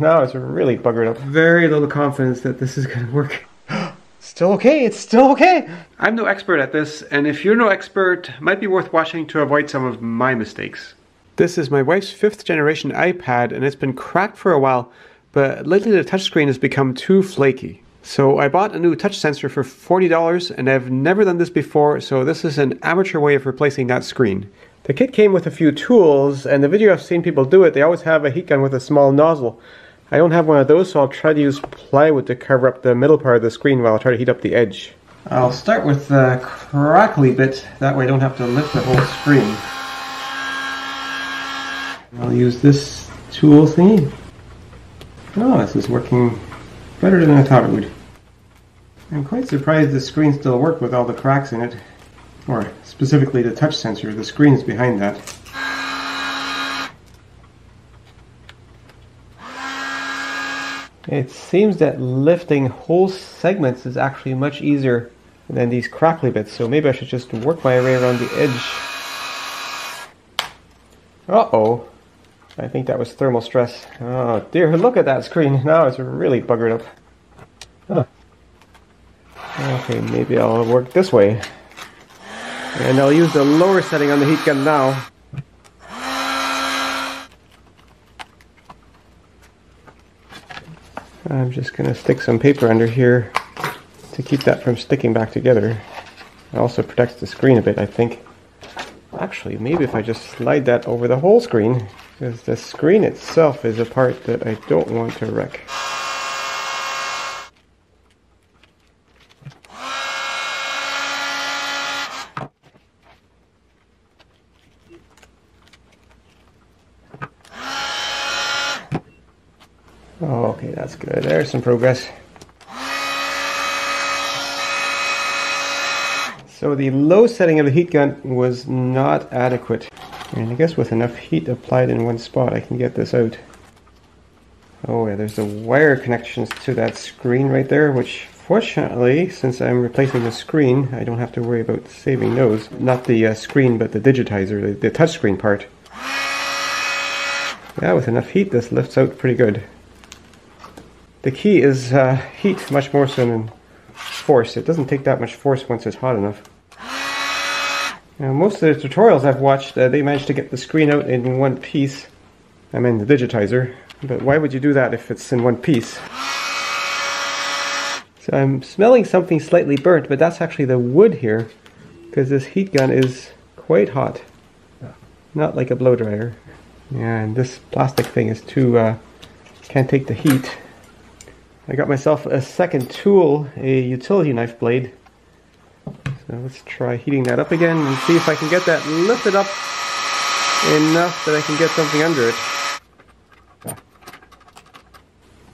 Now it's really buggered up. Very little confidence that this is going to work. still okay, it's still okay. I'm no expert at this, and if you're no expert, might be worth watching to avoid some of my mistakes. This is my wife's fifth generation iPad, and it's been cracked for a while, but lately the touchscreen has become too flaky. So I bought a new touch sensor for $40 and I've never done this before so this is an amateur way of replacing that screen. The kit came with a few tools and the video I've seen people do it they always have a heat gun with a small nozzle. I don't have one of those so I'll try to use plywood to cover up the middle part of the screen while I try to heat up the edge. I'll start with the crackly bit, that way I don't have to lift the whole screen. I'll use this tool thingy. Oh, this is working better than I thought it would. I'm quite surprised the screen still worked with all the cracks in it. Or specifically the touch sensor, the screen is behind that. It seems that lifting whole segments is actually much easier than these crackly bits, so maybe I should just work my way around the edge. Uh-oh. I think that was thermal stress. Oh dear, look at that screen. Now it's really buggered up. Huh. Okay, maybe I'll work this way. And I'll use the lower setting on the heat gun now. I'm just going to stick some paper under here to keep that from sticking back together. It also protects the screen a bit, I think. Actually, maybe if I just slide that over the whole screen, because the screen itself is a part that I don't want to wreck. Oh, There's some progress. So the low setting of the heat gun was not adequate. And I guess with enough heat applied in one spot, I can get this out. Oh yeah, there's the wire connections to that screen right there, which fortunately, since I'm replacing the screen, I don't have to worry about saving those. Not the uh, screen, but the digitizer, the, the touchscreen part. Yeah, with enough heat, this lifts out pretty good. The key is uh, heat much more so than force. It doesn't take that much force once it's hot enough. Now, most of the tutorials I've watched, uh, they manage to get the screen out in one piece. I mean the digitizer. But why would you do that if it's in one piece? So I'm smelling something slightly burnt, but that's actually the wood here. Because this heat gun is quite hot. Not like a blow dryer. Yeah, and this plastic thing is too, uh, can't take the heat. I got myself a second tool, a utility knife blade. So let's try heating that up again and see if I can get that lifted up enough that I can get something under it.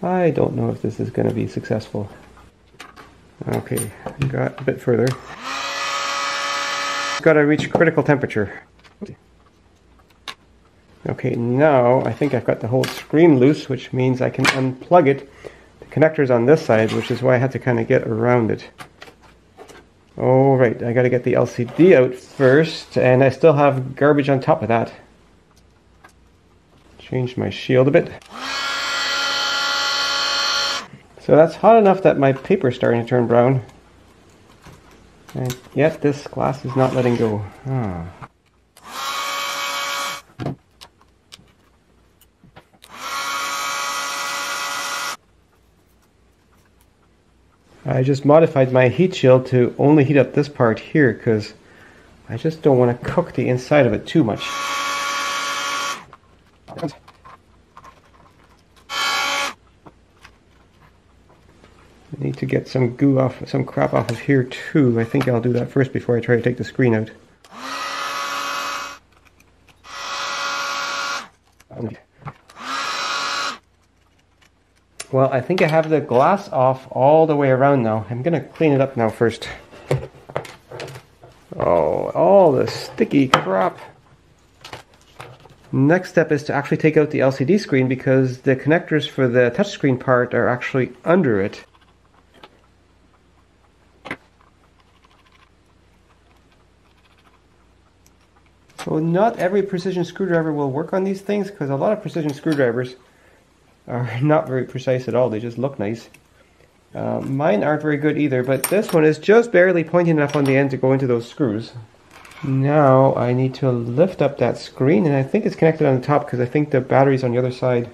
I don't know if this is going to be successful. Okay, got a bit further. Got to reach critical temperature. Okay, now I think I've got the whole screen loose, which means I can unplug it connectors on this side, which is why I had to kind of get around it. Oh, right, I got to get the LCD out first, and I still have garbage on top of that. Change my shield a bit. So that's hot enough that my paper's starting to turn brown. And yet this glass is not letting go. Ah. I just modified my heat shield to only heat up this part here because I just don't want to cook the inside of it too much. I need to get some goo off, some crap off of here too. I think I'll do that first before I try to take the screen out. Well, I think I have the glass off all the way around now. I'm to clean it up now first. Oh, all the sticky crap. Next step is to actually take out the LCD screen because the connectors for the touchscreen part are actually under it. So not every precision screwdriver will work on these things because a lot of precision screwdrivers are not very precise at all. They just look nice. Uh, mine aren't very good either, but this one is just barely pointing enough on the end to go into those screws. Now I need to lift up that screen, and I think it's connected on the top because I think the battery's on the other side.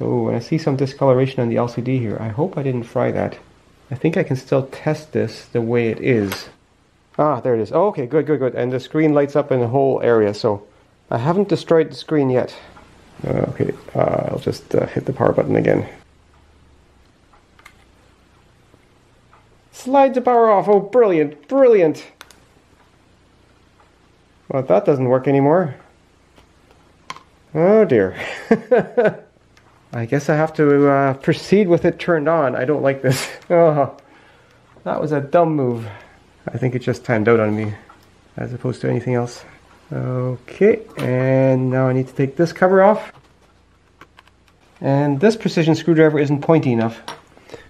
Oh, and I see some discoloration on the LCD here. I hope I didn't fry that. I think I can still test this the way it is. Ah, there it is. Oh, okay, good, good, good. And the screen lights up in the whole area, so I haven't destroyed the screen yet. Uh, okay, uh, I'll just uh, hit the power button again. Slide the power off. Oh, brilliant, brilliant. Well, that doesn't work anymore. Oh dear. I guess I have to uh, proceed with it turned on. I don't like this. Oh, that was a dumb move. I think it just timed out on me as opposed to anything else. Okay, and now I need to take this cover off. And this precision screwdriver isn't pointy enough.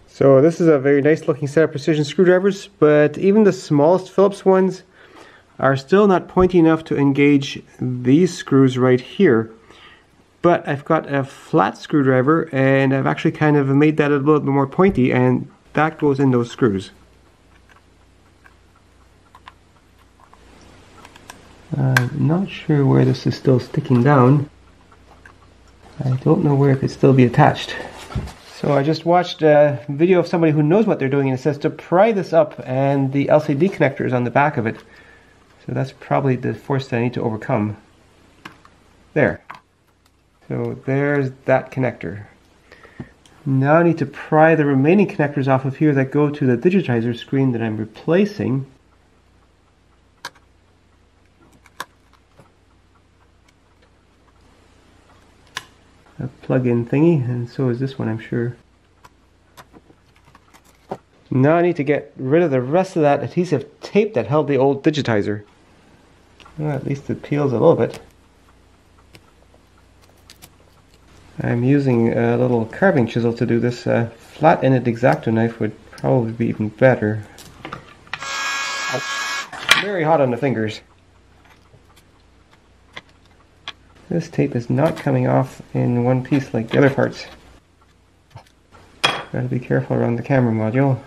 So this is a very nice looking set of precision screwdrivers, but even the smallest Phillips ones are still not pointy enough to engage these screws right here. But I've got a flat screwdriver and I've actually kind of made that a little bit more pointy and that goes in those screws. I'm not sure where this is still sticking down. I don't know where it could still be attached. So I just watched a video of somebody who knows what they're doing and it says to pry this up and the LCD connector is on the back of it. So that's probably the force that I need to overcome. There. So there's that connector. Now I need to pry the remaining connectors off of here that go to the digitizer screen that I'm replacing. A plug-in thingy, and so is this one, I'm sure. Now I need to get rid of the rest of that adhesive tape that held the old digitizer. Well, at least it peels a little bit. I'm using a little carving chisel to do this. A flat-ended X-Acto knife would probably be even better. Very hot on the fingers. This tape is not coming off in one piece like the other parts. Gotta be careful around the camera module.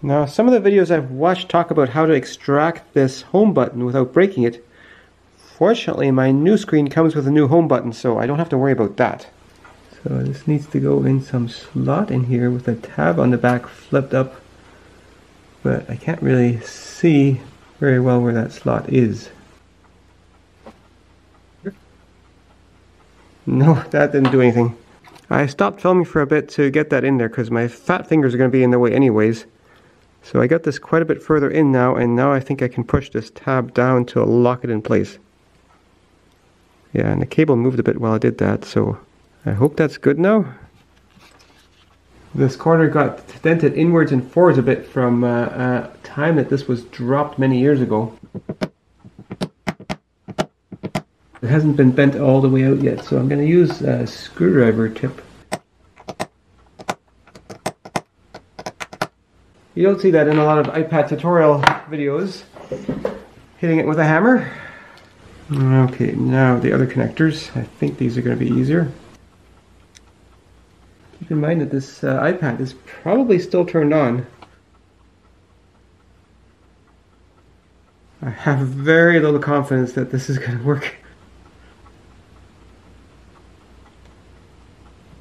Now, some of the videos I've watched talk about how to extract this home button without breaking it. Fortunately, my new screen comes with a new home button, so I don't have to worry about that. So this needs to go in some slot in here with a tab on the back flipped up. But I can't really see very well where that slot is. No, that didn't do anything. I stopped filming for a bit to get that in there because my fat fingers are going to be in the way anyways. So I got this quite a bit further in now, and now I think I can push this tab down to lock it in place. Yeah, and the cable moved a bit while I did that, so I hope that's good now. This corner got dented inwards and forwards a bit from uh, a time that this was dropped many years ago. It hasn't been bent all the way out yet, so I'm going to use a screwdriver tip You don't see that in a lot of iPad tutorial videos. Hitting it with a hammer. Okay, now the other connectors. I think these are going to be easier. Keep in mind that this uh, iPad is probably still turned on. I have very little confidence that this is going to work.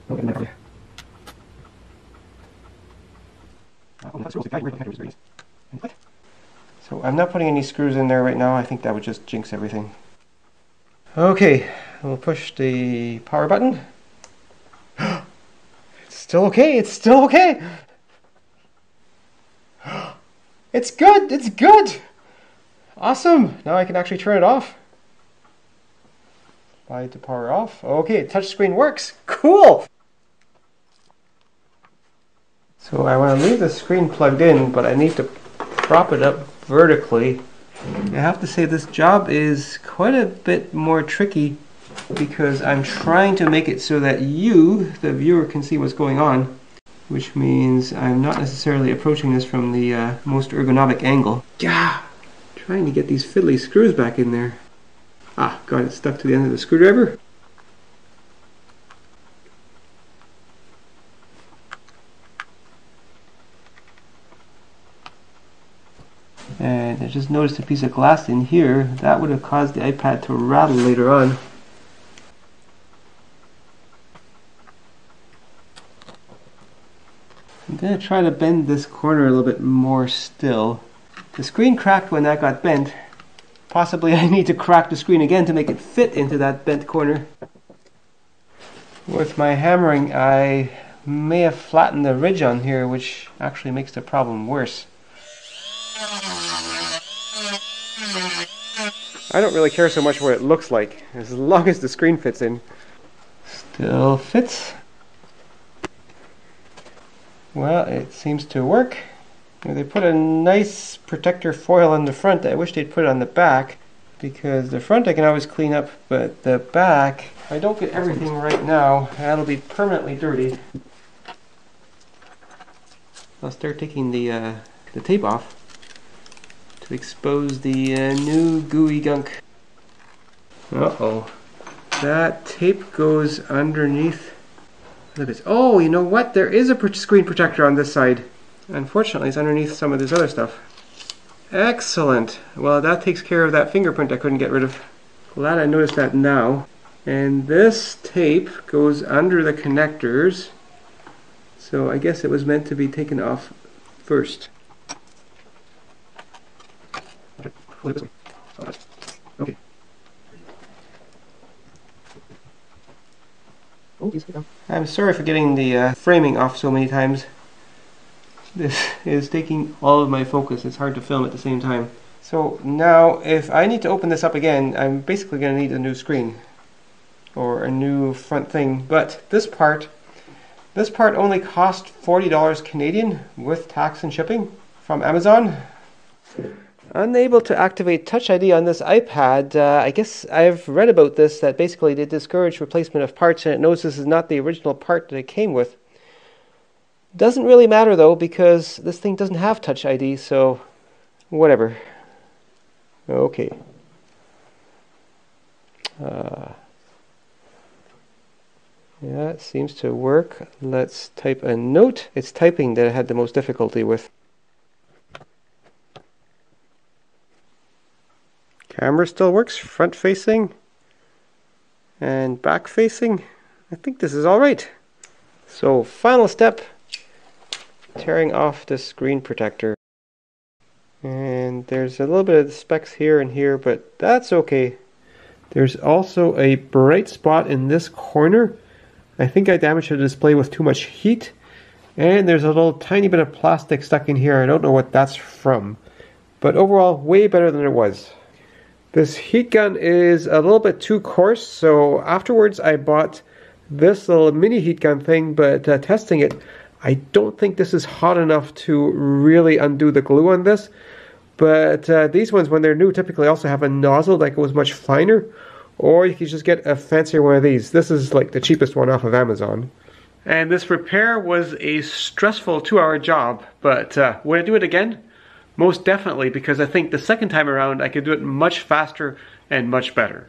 Oh, so I'm not putting any screws in there right now. I think that would just jinx everything. Okay, we'll push the power button. Still okay. It's still okay. It's good. It's good. Awesome. Now I can actually turn it off. Slide to power off. Okay, touchscreen works. Cool. So I want to leave the screen plugged in, but I need to prop it up vertically. I have to say this job is quite a bit more tricky because I'm trying to make it so that you, the viewer, can see what's going on, which means I'm not necessarily approaching this from the uh, most ergonomic angle. Yeah, Trying to get these fiddly screws back in there. Ah, got it stuck to the end of the screwdriver. And I just noticed a piece of glass in here. That would have caused the iPad to rattle later on. I'm going to try to bend this corner a little bit more still. The screen cracked when that got bent. Possibly I need to crack the screen again to make it fit into that bent corner. With my hammering I may have flattened the ridge on here which actually makes the problem worse. I don't really care so much what it looks like, as long as the screen fits in. Still fits. Well, it seems to work. They put a nice protector foil on the front. I wish they'd put it on the back because the front I can always clean up, but the back, I don't get everything right now, that'll be permanently dirty. I'll start taking the, uh, the tape off to expose the uh, new gooey gunk. Uh-oh. That tape goes underneath. Oh, you know what? There is a screen protector on this side. Unfortunately, it's underneath some of this other stuff. Excellent. Well, that takes care of that fingerprint I couldn't get rid of. Glad I noticed that now. And this tape goes under the connectors. So I guess it was meant to be taken off first. Okay. I'm sorry for getting the uh, framing off so many times. This is taking all of my focus. It's hard to film at the same time. So now, if I need to open this up again, I'm basically going to need a new screen or a new front thing. But this part, this part only cost $40 Canadian with tax and shipping from Amazon. Unable to activate Touch ID on this iPad. Uh, I guess I've read about this that basically they discourage replacement of parts and it knows this is not the original part that it came with. Doesn't really matter though because this thing doesn't have Touch ID, so whatever. Okay. Uh, yeah, it seems to work. Let's type a note. It's typing that I had the most difficulty with. Camera still works, front facing and back facing. I think this is all right. So final step, tearing off the screen protector. And there's a little bit of specks here and here, but that's okay. There's also a bright spot in this corner. I think I damaged the display with too much heat. And there's a little tiny bit of plastic stuck in here. I don't know what that's from. But overall, way better than it was. This heat gun is a little bit too coarse, so afterwards I bought this little mini heat gun thing, but uh, testing it, I don't think this is hot enough to really undo the glue on this. But uh, these ones, when they're new, typically also have a nozzle that goes much finer. Or you can just get a fancier one of these. This is like the cheapest one off of Amazon. And this repair was a stressful two-hour job, but uh, would I do it again? Most definitely, because I think the second time around I could do it much faster and much better.